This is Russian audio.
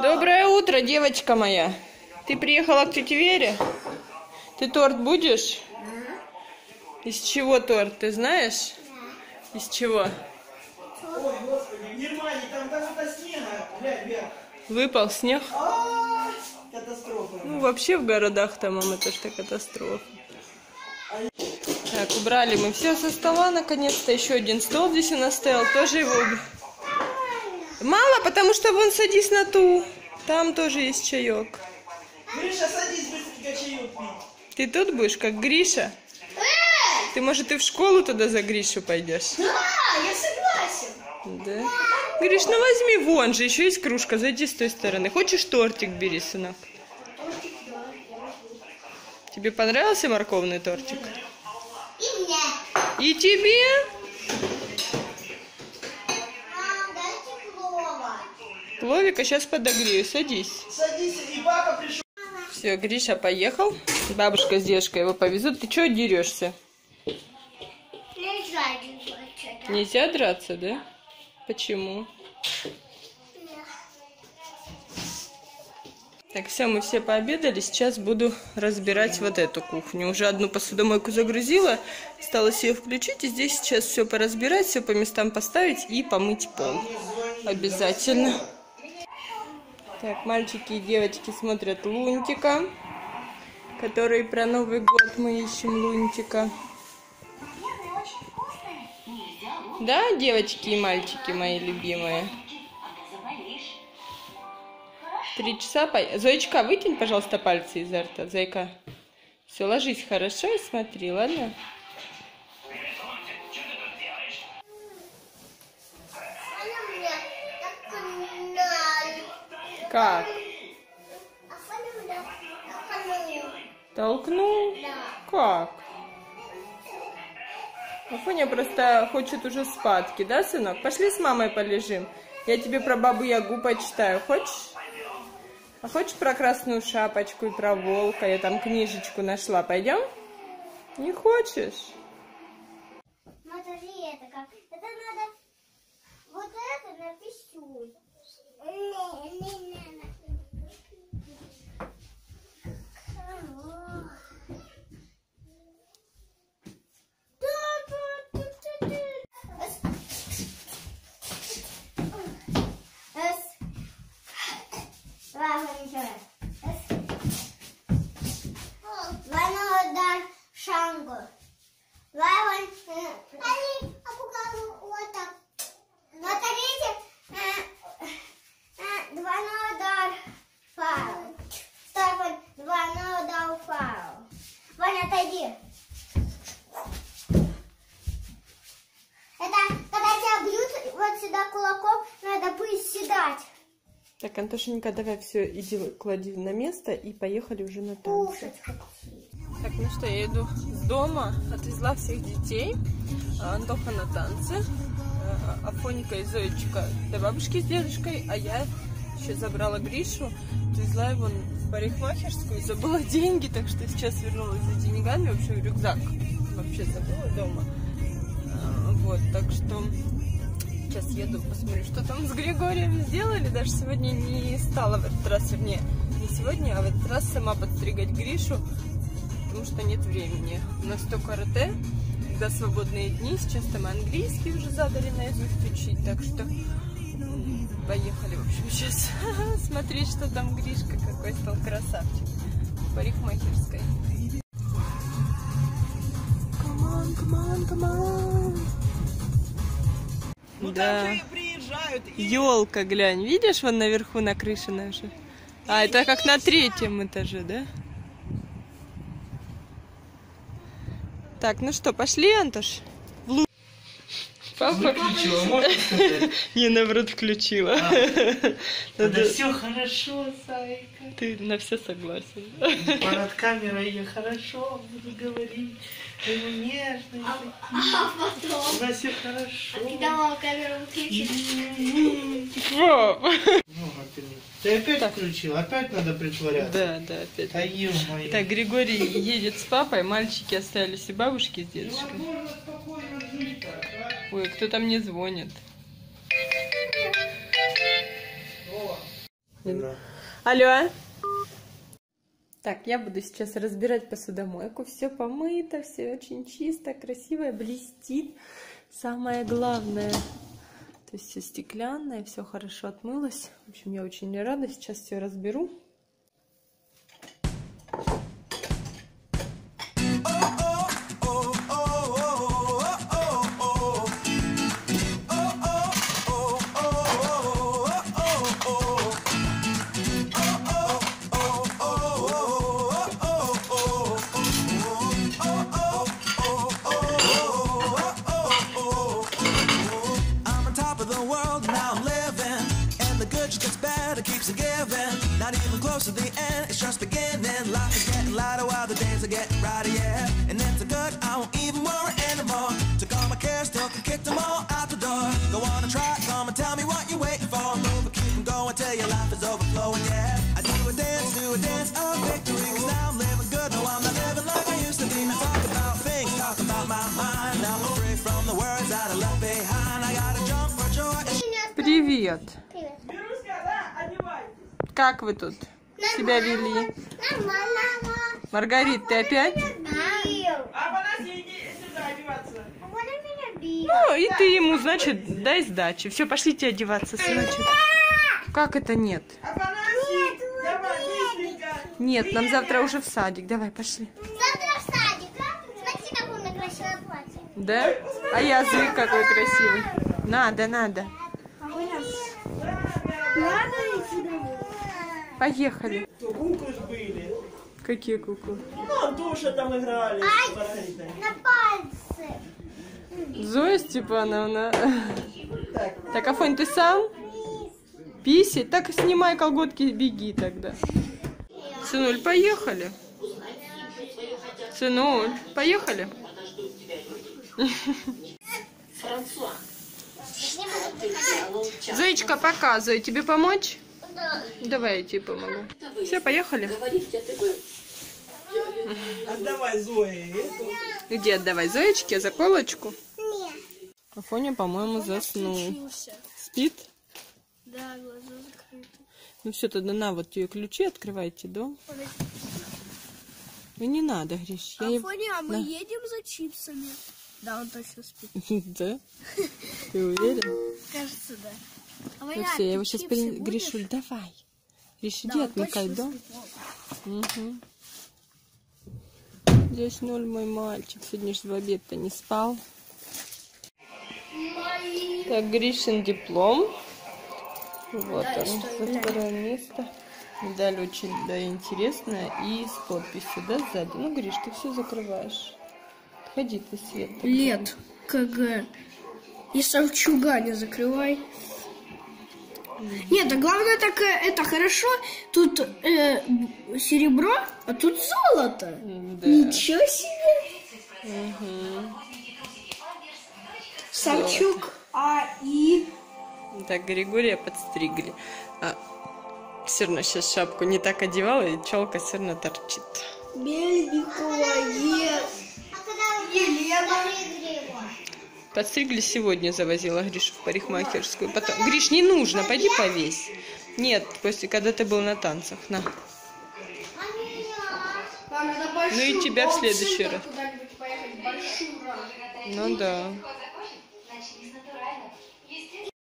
Доброе утро, девочка моя. Ты приехала к тете Вере? Ты торт будешь? Из чего торт, ты знаешь? Из чего? Ой, господи, в Германии там даже-то снега, глянь, вверх. Выпал снег? Ну, вообще в городах там, мама, это что катастрофа. Так, убрали мы все со стола, наконец-то. Еще один стол здесь у нас стоял, тоже его... уб- Мало, потому что вон садись на ту. Там тоже есть чаек. Гриша, садись быстренько чаек пить. Ты тут будешь, как Гриша? Ты, может, и в школу туда за Гришу пойдешь? Да, я согласен. Да. Гриш, ну возьми вон же, еще есть кружка, зайди с той стороны. Хочешь тортик бери, сынок? Тебе понравился морковный тортик? И мне. И тебе? Кловика, сейчас подогрею, садись. Садись, и папа пришел. Все, Гриша поехал. Бабушка с дедушкой его повезут. Ты чего дерешься? Нельзя делать это. Нельзя драться, да? Почему? Так, все, мы все пообедали. Сейчас буду разбирать вот эту кухню. Уже одну посудомойку загрузила. Осталось ее включить. И здесь сейчас все поразбирать, все по местам поставить и помыть пол. Обязательно. Так, мальчики и девочки смотрят Лунтика, который про Новый год мы ищем Лунтика. Да, девочки и мальчики мои любимые? Три часа по... Зоечка, вытянь, пожалуйста, пальцы изо рта. Зайка. Все, ложись хорошо и смотри, ладно? Как? Толкнул? Как? Афоня просто хочет уже спадки, да, сынок? Пошли с мамой полежим. Я тебе про бабу Ягу почитаю. Хочешь? А хочешь про красную шапочку и про волка? Я там книжечку нашла. Пойдем? Не хочешь? Смотри, это как. Это надо вот это написать. Не, не, не. Ванодар Шангу. Лаван. Али, а покажу вот так. Смотрите. Два нодар файл. Стефан, два нодар файл. Ваня, отойди. Это когда тебя бьют вот сюда кулаком, надо приседать. Так, Антошенька, давай все, иди клади на место и поехали уже на танцы. Так, ну что, я иду с дома, отвезла всех детей. А, Антоха на танцы, а, Афонька и Зоечка до бабушки с дедушкой, а я еще забрала Гришу, отвезла его в парикмахерскую, забыла деньги, так что сейчас вернулась за деньгами, в общем, рюкзак вообще забыла дома. А, Вот, так что сейчас еду, посмотрю, что там с Григорием сделали. Даже сегодня не стала в этот раз, вернее, не сегодня, а в этот раз сама подстригать Гришу, потому что нет времени. У нас то карате, когда свободные дни, сейчас там английский уже задали наизусть учить, так что поехали, в общем, сейчас смотреть, что там Гришка какой стал красавчик парикмахерской. Come on, come on, come on. Ну Да. там же и приезжают. И... Елка, глянь, видишь, вон наверху на крыше нашей. А, это как на третьем этаже, да? Так, ну что, пошли, Антош? В лу- Папа... Выключила, можно сказать? Не, наоборот, включила. Да Надо- все хорошо, Зайка. Ты на все согласен. Перед камерой я хорошо буду говорить. Ты нежный. А потом, У нас все хорошо. когда мама камеру выключит, Пап! Много ты опять включил? Опять надо притворяться? Да, да, опять. Да ё-моё. Так, Григорий едет с папой, мальчики остались и бабушки с дедушкой. Можно спокойно жить так, а? Ой, кто там не звонит? Алло. Так, я буду сейчас разбирать посудомойку. Все помыто, все очень чисто, красиво, блестит. Самое главное. То есть все стеклянное, все хорошо отмылось. В общем, я очень рада. Сейчас все разберу. Привет. Привет. Как вы тут себя вели? Нормально. Маргарит, ты опять? Бил. Ну, и ты ему, значит, дай сдачи. Все, пошлите одеваться, сыночек. Как это нет? Нет, нам завтра уже в садик. Давай, пошли. Завтра в садик. Смотрите, какое у меня красивое платье. Да? А язык какой красивый. Надо, надо. Надо идти домой. Поехали. Куклы ж были. Какие куклы? Ну, душа там играли. На пальцы. Зоя Степановна. Так, Так, Афонь, ты сам? Писать? Так снимай колготки и беги тогда. Сынуль, поехали. Сынуль, поехали. Зоечка, показывай. Тебе помочь? Давай я тебе помогу. Все, поехали. отдавай Зое. Где отдавай Зоечке заколочку? Нет. Афоня, по-моему, заснул. Спит? Да, глаза закрыты. Ну все, тогда на вот ее ключи, открывайте дом. Ну не надо, Гриш. Я Афоня, а мы Да. едем за чипсами? Да, он точно спит. Да? Ты уверен? Кажется, да. А Ну все, я его сейчас при... Гришуль, давай. Гриш, иди отмыкай дом. Угу. Здесь ноль мой мальчик. Сегодня ж в обед-то не спал. Так, Гришин диплом. Вот он, за второе место. Медаль очень да, интересная и с подписью, да, сзади. Ну, Гриш, ты все закрываешь. Ходи ты, Свет. Лет, КГ. И Савчуга не закрывай. Нет, а главное так, это хорошо. Тут э, серебро, а тут золото. Да. Ничего себе. Савчук, а и... Так, Григория подстригли. А, все равно сейчас шапку не так одевала, и челка все равно торчит. А когда Елена. Подстригли сегодня, завозила Гришу в парикмахерскую. Потом, Гриш, не нужно, пойди повесь. Нет, после, когда ты был на танцах, на. Ну и тебя в следующий раз. Ну да.